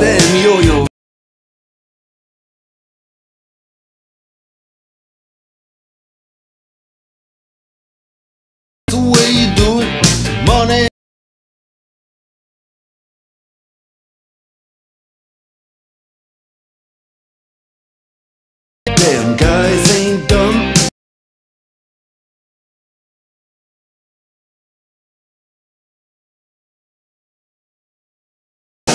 then yo-yo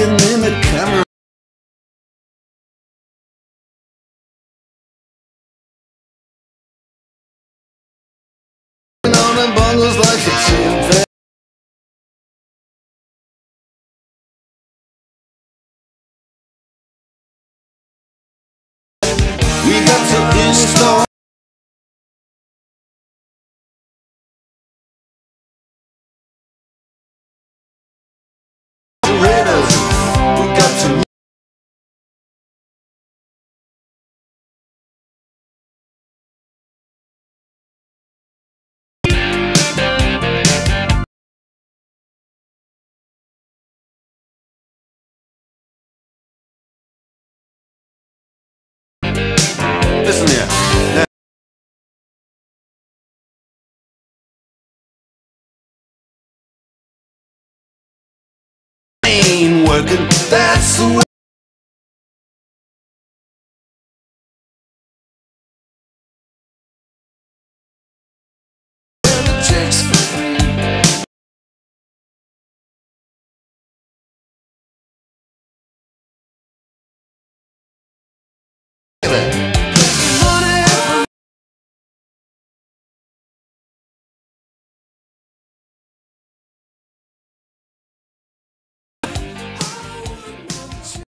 Sticking in the camera. We got to install. That's the way.